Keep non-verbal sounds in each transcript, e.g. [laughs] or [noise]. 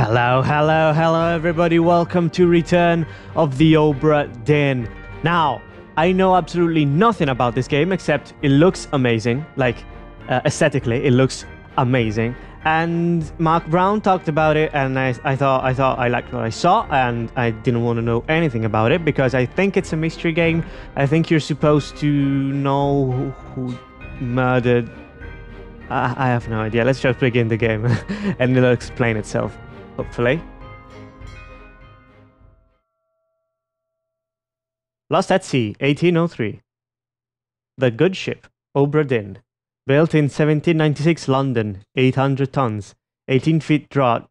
Hello, hello, hello, everybody. Welcome to Return of the Obra Dinn. Now, I know absolutely nothing about this game except it looks amazing. Like, uh, aesthetically, it looks amazing. And Mark Brown talked about it, and I, I thought I thought I liked what I saw, and I didn't want to know anything about it because I think it's a mystery game. I think you're supposed to know who, who murdered. I, I have no idea. Let's just begin the game, [laughs] and it'll explain itself hopefully. Lost at Sea, 1803. The good ship, Obra Dinn, built in 1796 London, 800 tons, 18 feet draught.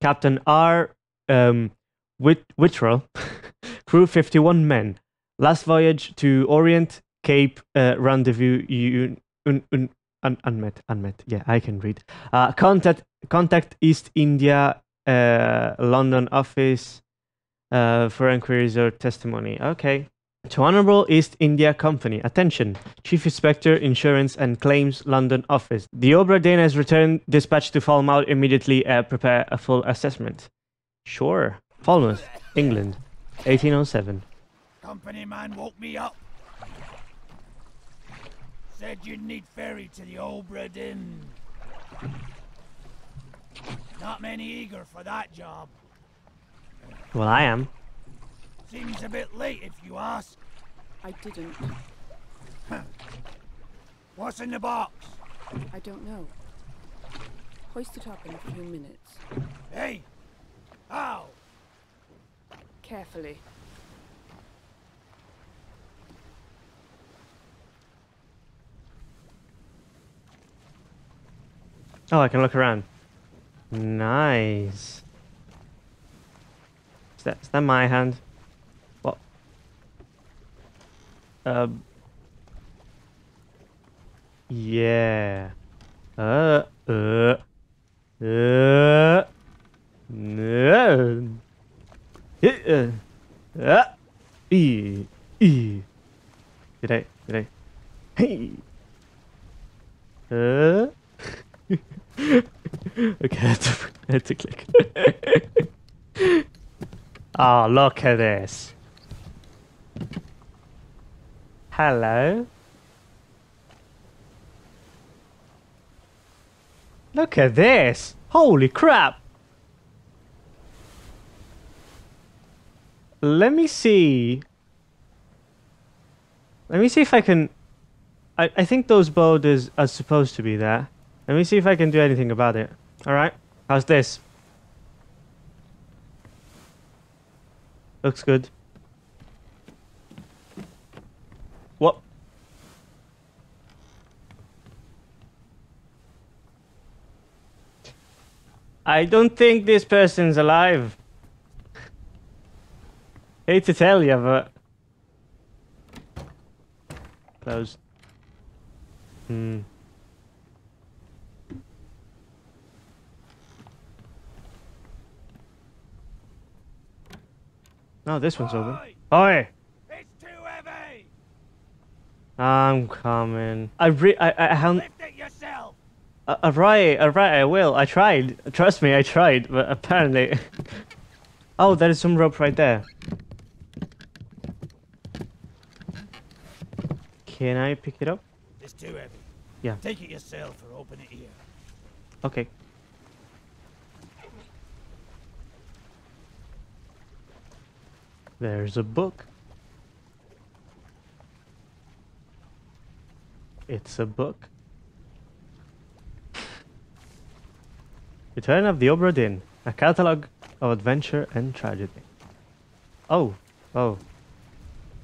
Captain R. Um, Whit- Witterel, [laughs] crew 51 men. Last voyage to Orient, Cape uh, Rendezvous, un- un- un- unmet, unmet. Yeah, I can read. Uh, contact, contact East India uh, London office uh, for inquiries or testimony. Okay. To Honorable East India Company, attention, Chief Inspector, Insurance and Claims, London office. The Obra has returned dispatch to Falmouth immediately uh, prepare a full assessment. Sure. Falmouth, England, 1807. Company man woke me up. Said you'd need ferry to the Obra. Not many eager for that job. Well, I am. Seems a bit late if you ask. I didn't. [laughs] What's in the box? I don't know. Hoist it up in a few minutes. Hey! How? Carefully. Oh, I can look around. Nice. Is that, is that my hand? What? Um. Yeah. Uh. Uh. Uh. No. Uh. Uh. E. E. Did I? Did I? Hey. Uh. [laughs] [laughs] okay, I had to, I had to click. oh, [laughs] look at this. Hello. Look at this. Holy crap. Let me see. Let me see if I can. I, I think those boulders are supposed to be there. Let me see if I can do anything about it. Alright, how's this? Looks good. What? I don't think this person's alive. Hate to tell you, but... Closed. Hmm. No, this one's open. Oi! Oi! It's too heavy! I'm coming. I re- I I haven't. Lift it yourself! Uh, uh, right, uh. I will. I tried. Trust me, I tried. But apparently. [laughs] oh, there is some rope right there. Can I pick it up? It's too heavy. Yeah. Take it yourself or open it here. Okay. There's a book. It's a book. Return of the Obra Dinn, a catalogue of adventure and tragedy. Oh, oh.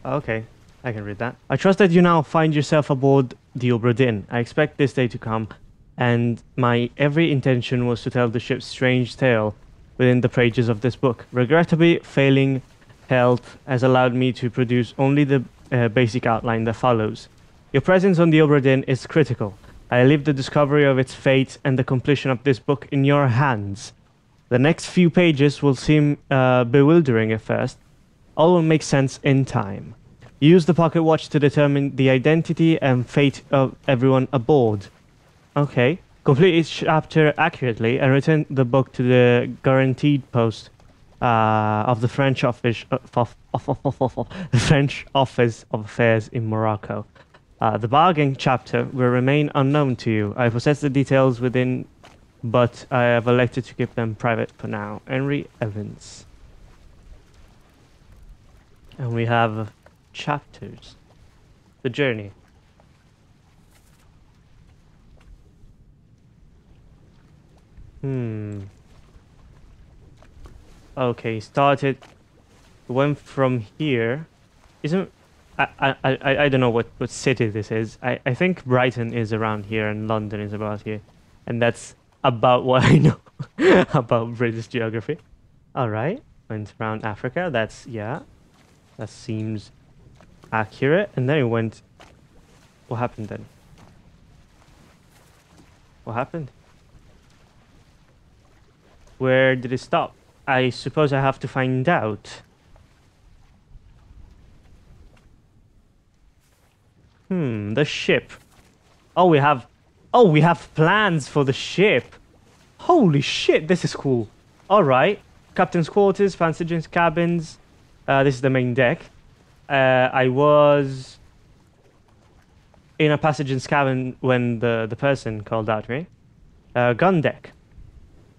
Okay, I can read that. I trust that you now find yourself aboard the Obra Dinn. I expect this day to come, and my every intention was to tell the ship's strange tale within the pages of this book. Regrettably, failing health has allowed me to produce only the uh, basic outline that follows. Your presence on the Obra Dinn is critical. I leave the discovery of its fate and the completion of this book in your hands. The next few pages will seem uh, bewildering at first. All will make sense in time. Use the pocket watch to determine the identity and fate of everyone aboard. Okay. Complete each chapter accurately and return the book to the guaranteed post uh, of the French office uh, of, of, of, the French Office of Affairs in Morocco. Uh, the bargain chapter will remain unknown to you. I possess the details within, but I have elected to keep them private for now. Henry Evans. And we have chapters. The journey. Hmm. Okay, started. Went from here. Isn't I, I, I, I don't know what, what city this is. I, I think Brighton is around here and London is about here. And that's about [laughs] what I know about British geography. Alright. Went around Africa. That's, yeah. That seems accurate. And then it went. What happened then? What happened? Where did it stop? I suppose I have to find out. Hmm, the ship. Oh, we have... Oh, we have plans for the ship. Holy shit, this is cool. Alright. Captain's quarters, passengers' cabins. Uh, this is the main deck. Uh, I was in a passenger's cabin when the, the person called out to me. Uh, gun deck.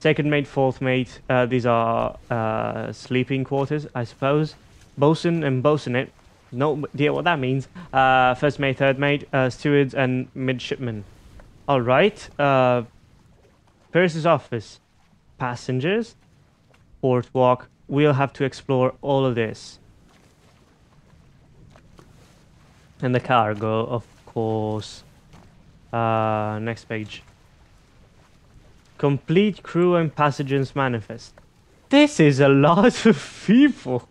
Second mate, fourth mate. Uh, these are uh, sleeping quarters, I suppose. Bosun and bosunette. No idea what that means. Uh, first mate, third mate, uh, stewards, and midshipmen. All right. Uh, office. Passengers. Port walk. We'll have to explore all of this. And the cargo, of course. Uh, next page. Complete crew and passengers manifest. This is a lot of people.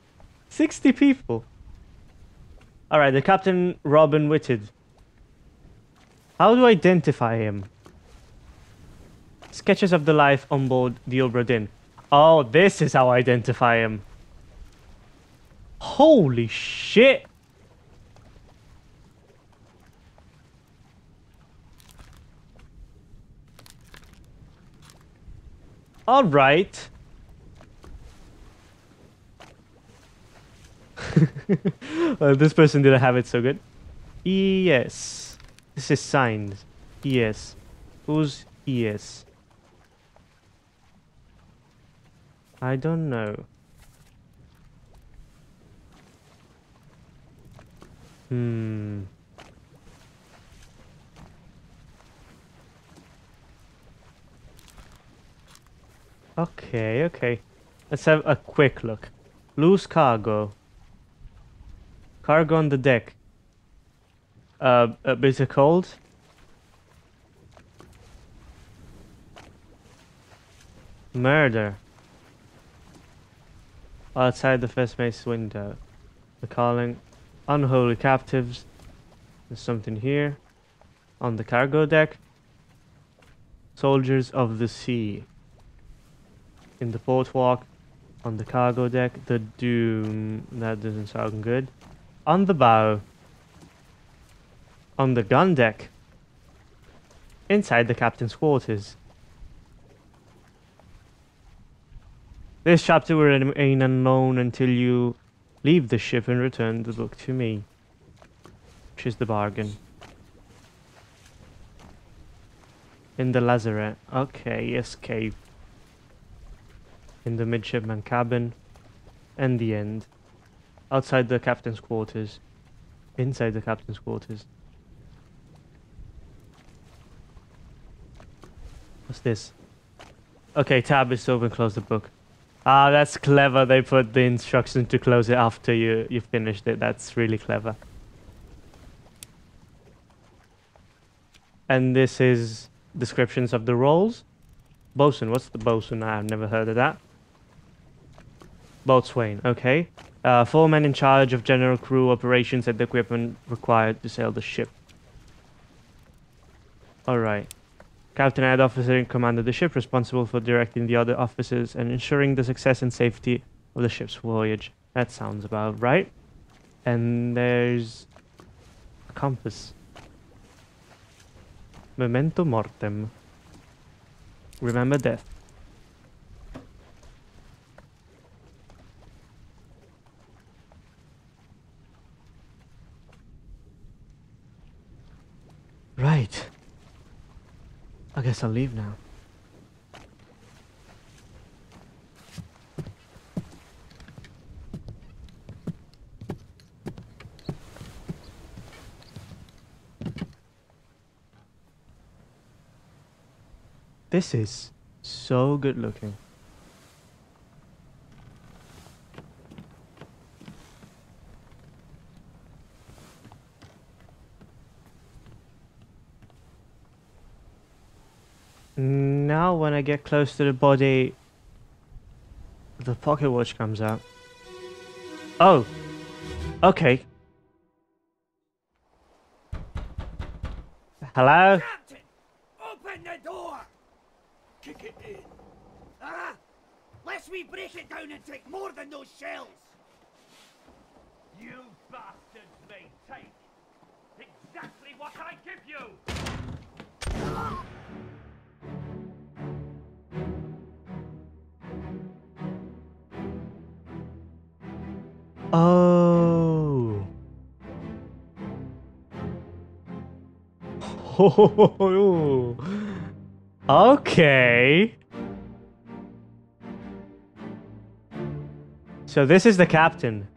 60 people. Alright, the captain Robin Whitted. How do I identify him? Sketches of the life on board the Obra Dinn. Oh, this is how I identify him. Holy shit! All right. [laughs] uh, this person didn't have it so good. Yes. This is signed. Yes. Who's yes? I don't know. Hmm. Okay, okay. Let's have a quick look. Loose cargo. Cargo on the deck. Uh, a bit of cold. Murder. Outside the first mate's window. The calling. Unholy captives. There's something here. On the cargo deck. Soldiers of the sea in the port walk, on the cargo deck, the doom, that doesn't sound good. On the bow, on the gun deck, inside the captain's quarters. This chapter will remain unknown until you leave the ship and return the book to me, which is the bargain. In the lazarette. Okay, escape in the midshipman cabin, and the end. Outside the captain's quarters. Inside the captain's quarters. What's this? Okay, tab is open, close the book. Ah, that's clever. They put the instruction to close it after you, you finished it. That's really clever. And this is descriptions of the roles. Bosun, what's the bosun? I've never heard of that. Boatswain, okay. Uh, four men in charge of general crew operations and the equipment required to sail the ship. Alright. Captain and officer in command of the ship responsible for directing the other officers and ensuring the success and safety of the ship's voyage. That sounds about right. And there's a compass. Memento mortem. Remember death. Right. I guess I'll leave now. This is so good looking. Now when I get close to the body, the pocket watch comes out. Oh, okay. Hello? Captain! Open the door! Kick it in. Ah! Lest we break it down and take more than those shells! Oh. [laughs] Okay. So this is the captain.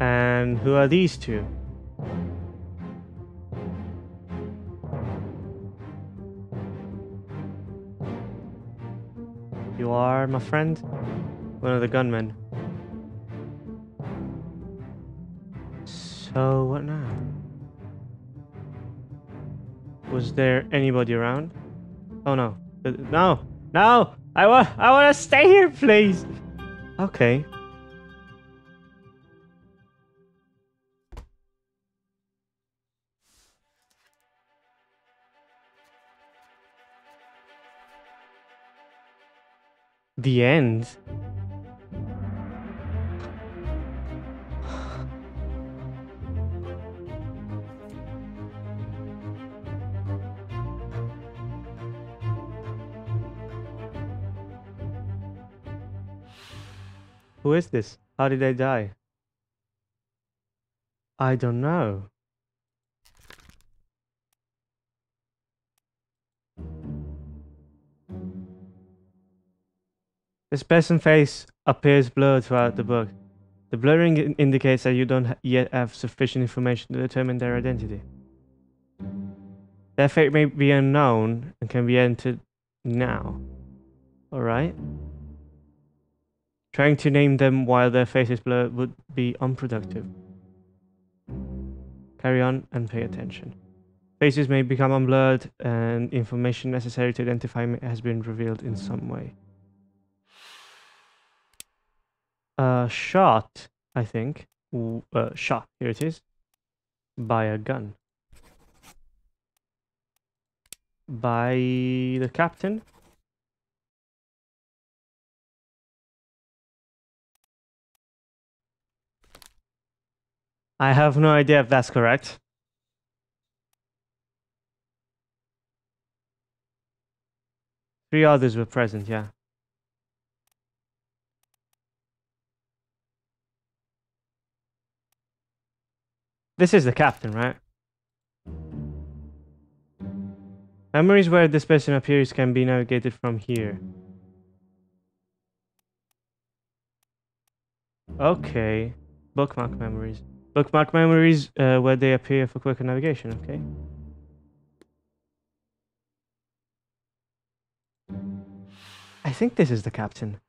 And who are these two? My friend? One of the gunmen. So, what now? Was there anybody around? Oh no. Uh, No! No! I want I want to stay here, please! Okay. The end? Who is this? How did they die? I don't know. This person's face appears blurred throughout the book. The blurring indicates that you don't yet have sufficient information to determine their identity. Their fate may be unknown and can be entered now. Alright? Trying to name them while their face is blurred would be unproductive. Carry on and pay attention. Faces may become unblurred and information necessary to identify has been revealed in some way. Uh, shot, I think, uh, shot, here it is, by a gun. By the captain. I have no idea if that's correct. Three others were present, yeah. This is the captain, right? Memories where this person appears can be navigated from here. Okay. Bookmark memories. Bookmark memories uh, where they appear for quicker navigation, okay? I think this is the captain.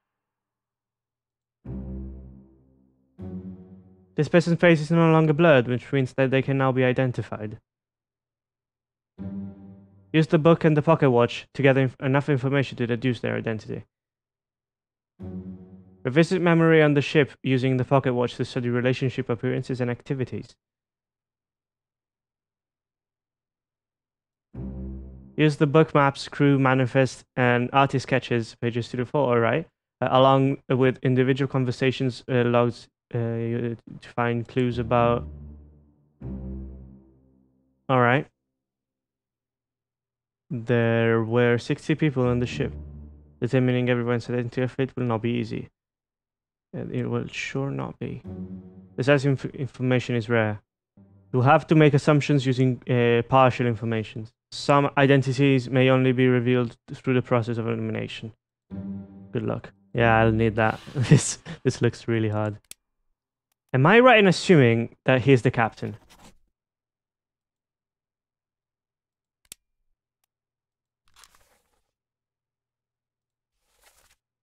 This person's face is no longer blurred, which means that they can now be identified. Use the book and the pocket watch to gather inf- enough information to deduce their identity. Revisit memory on the ship using the pocket watch to study relationship appearances and activities. Use the book maps, crew manifest, and artist sketches, pages 2 to 4, alright? uh, along with individual conversations uh, logs uh, to find clues about. All right. There were 60 people on the ship. Determining everyone's identity or fate will not be easy. It will sure not be. This inf- information is rare. You have to make assumptions using uh, partial information. Some identities may only be revealed through the process of elimination. Good luck. Yeah, I'll need that. [laughs] this this looks really hard. Am I right in assuming that he's the captain?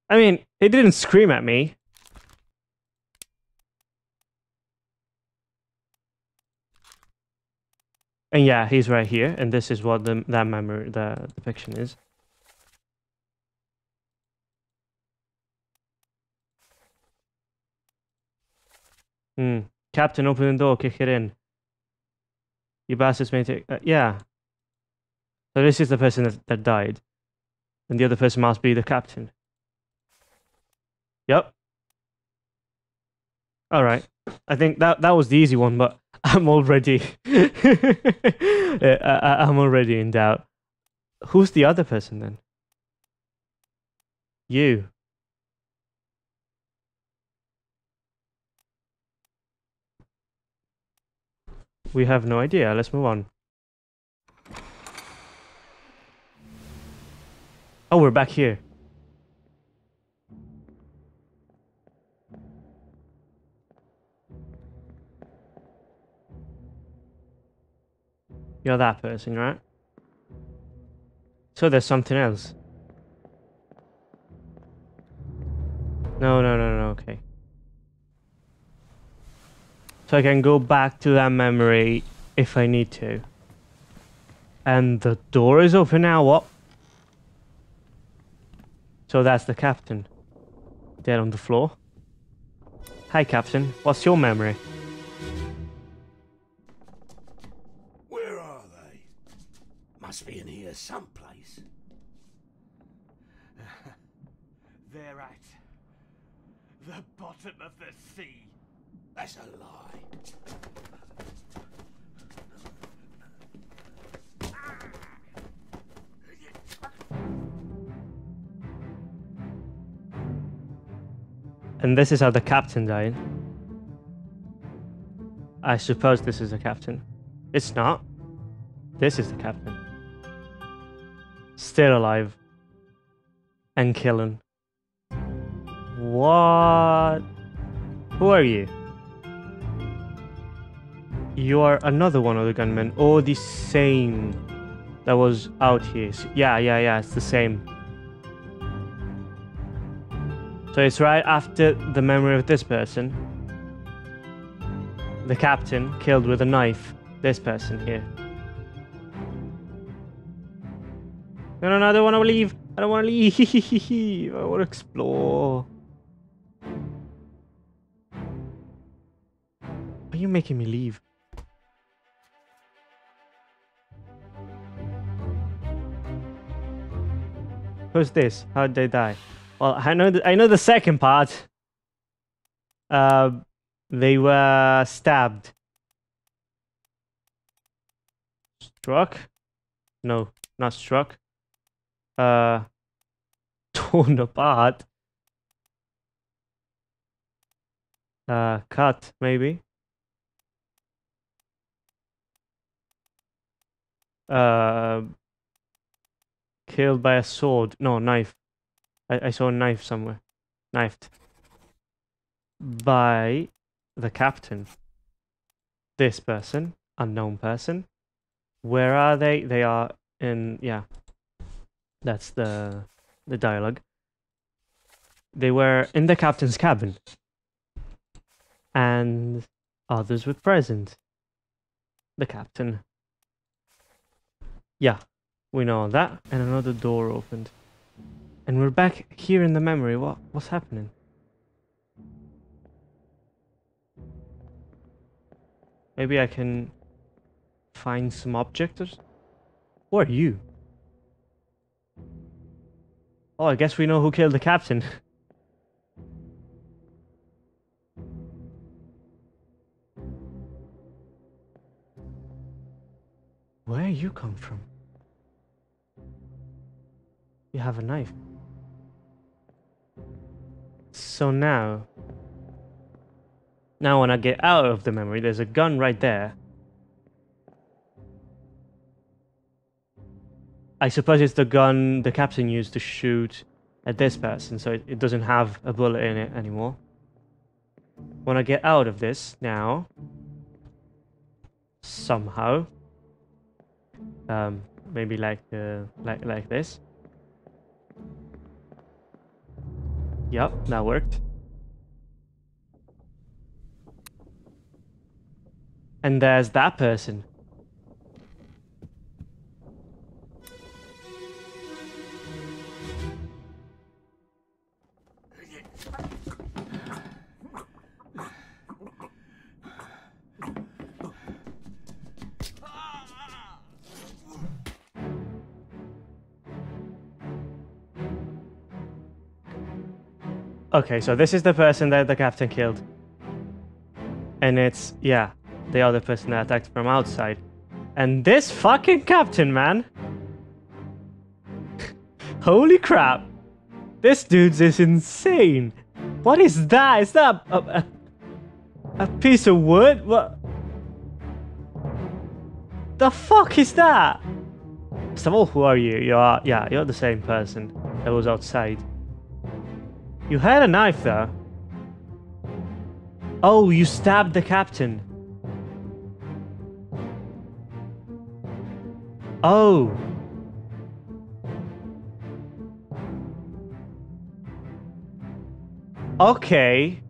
I mean, he didn't scream at me. And yeah, he's right here, and this is what the that memory the depiction is. Hmm. Captain, open the door, kick it in. You bastards may take. Uh, yeah. So this is the person that, that died, and the other person must be the captain. Yep. All right. I think that that was the easy one, but [laughs] I'm already [laughs] I, I'm already in doubt. Who's the other person then? You. We have no idea. Let's move on. Oh, we're back here. You're that person, right? So there's something else. No, no, no, no, okay. So I can go back to that memory if I need to. And the door is open now, what? So that's the captain. Dead on the floor. Hi, Captain. What's your memory? Where are they? Must be in here someplace. [laughs] They're at the bottom of the sea. That's a lie. And this is how the captain died. I suppose this is the captain. It's not. This is the captain. Still alive. And killing. What? Who are you? You are another one of the gunmen, or the same that was out here. Yeah, yeah, yeah, it's the same. So it's right after the memory of this person. The captain killed with a knife. This person here. No, no, no, I don't want to leave. I don't want to leave. [laughs] I want to explore. Are you making me leave? Who's this? How did they die? Well, I know. The, I know the second part. Uh, they were stabbed. Struck? No, not struck. Uh, [laughs] torn apart. Uh, cut maybe. Uh, killed by a sword. No, knife. I, I saw a knife somewhere. Knifed. By the captain. This person. Unknown person. Where are they? They are in yeah. That's the the dialogue. They were in the captain's cabin. And others were present. The captain. Yeah, we know that, and another door opened. And we're back here in the memory. What What's happening? Maybe I can find some objectors? Who are you? Oh, I guess we know who killed the captain. [laughs] Where you come from? You have a knife. So now, now when I get out of the memory, there's a gun right there. I suppose it's the gun the captain used to shoot at this person, so it, it doesn't have a bullet in it anymore. When I get out of this now, somehow, um, maybe like uh, like like this. Yep, that worked. And there's that person. Okay, so this is the person that the captain killed. And it's, yeah, the other person that attacked from outside. And this fucking captain, man. [laughs] Holy crap. This dude's is insane. What is that? Is that a, a, a piece of wood? What? The fuck is that? First of all, who are you? You are, yeah, you're the same person that was outside. You had a knife though. Oh, you stabbed the captain. Oh. Okay.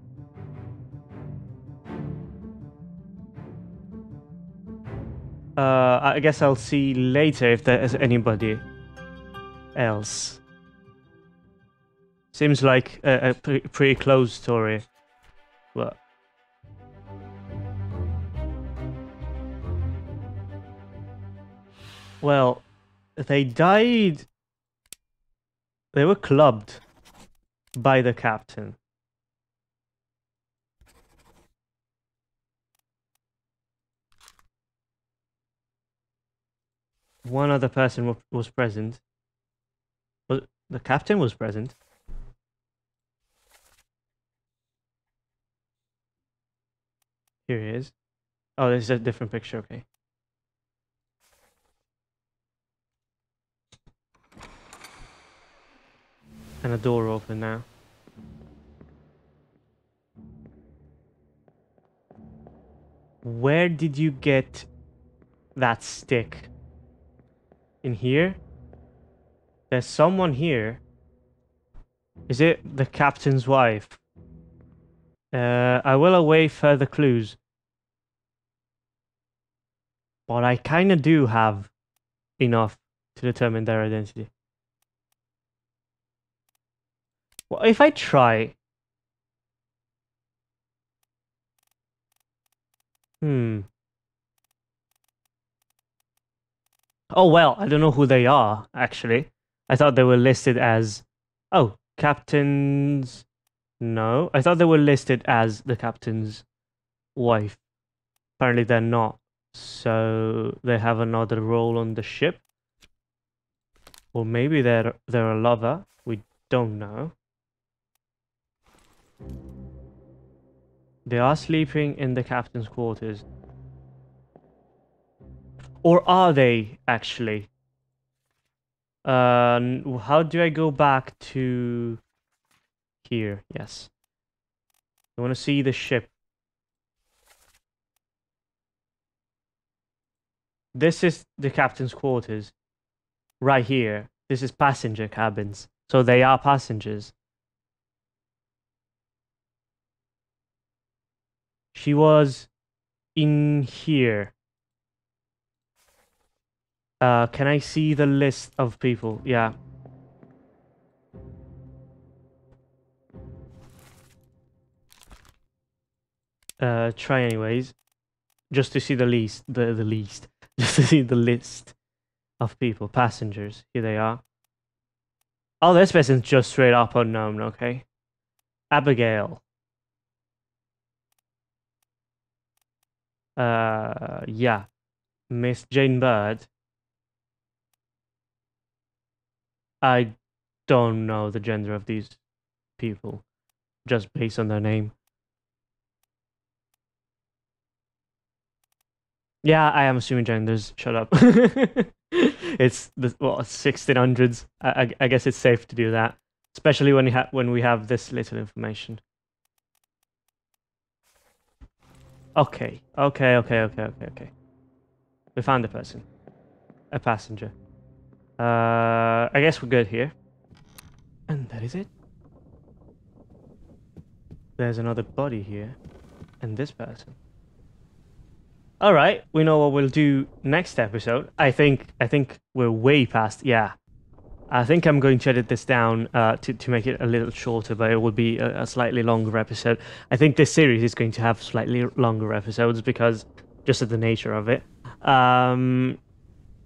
Uh, I guess I'll see later if there is anybody else. Seems like a, a pre- pretty close story. But well, they died. They were clubbed by the captain. One other person was present. The captain was present? Here he is. Oh, this is a different picture. Okay. And a door open now. Where did you get that stick? In here? There's someone here. Is it the captain's wife? Uh, I will await further clues. But I kind of do have enough to determine their identity. Well, if I try... Hmm. Oh, well, I don't know who they are, actually. I thought they were listed as... Oh, captains... No, I thought they were listed as the captain's wife. Apparently they're not. So they have another role on the ship. Or maybe they're they're a lover. We don't know. They are sleeping in the captain's quarters. Or are they actually? Uh, how do I go back to here? Yes. I want to see the ship. This is the captain's quarters. Right here. This is passenger cabins. So they are passengers. She was in here. Uh, can I see the list of people? Yeah. Uh, try anyways. Just to see the least, the, the least. [laughs] Just to see the list of people, passengers. Here they are. Oh, this person's just straight up unknown, okay. Abigail. Uh, yeah. Miss Jane Bird. I don't know the gender of these people just based on their name. Yeah, I am assuming genders. Shut up. [laughs] it's the what 1600s. I, I, I guess it's safe to do that, especially when you have when we have this little information. Okay, okay, okay, okay, okay, okay. We found a person, a passenger. Uh, I guess we're good here. And that is it. There's another body here, and this person. All right, we know what we'll do next episode. I think I think we're way past. Yeah, I think I'm going to edit this down uh, to to make it a little shorter, but it will be a, a slightly longer episode. I think this series is going to have slightly longer episodes because just of the nature of it. Um,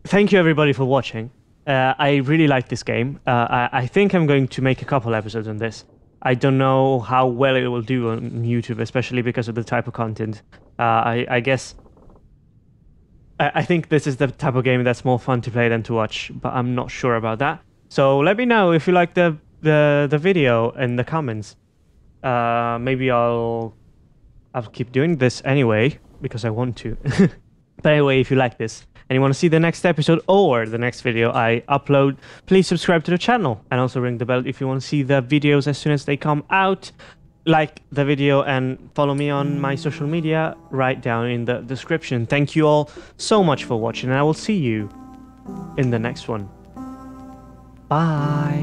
thank you everybody for watching. Uh, I really like this game. Uh, I, I think I'm going to make a couple episodes on this. I don't know how well it will do on YouTube, especially because of the type of content. Uh, I, I guess I think this is the type of game that's more fun to play than to watch, but I'm not sure about that. So let me know if you like the the, the video in the comments. Uh, maybe I'll I'll keep doing this anyway because I want to. [laughs] but anyway, if you like this and you want to see the next episode or the next video I upload, please subscribe to the channel and also ring the bell if you want to see the videos as soon as they come out like the video and follow me on my social media right down in the description. Thank you all so much for watching and I will see you in the next one. Bye.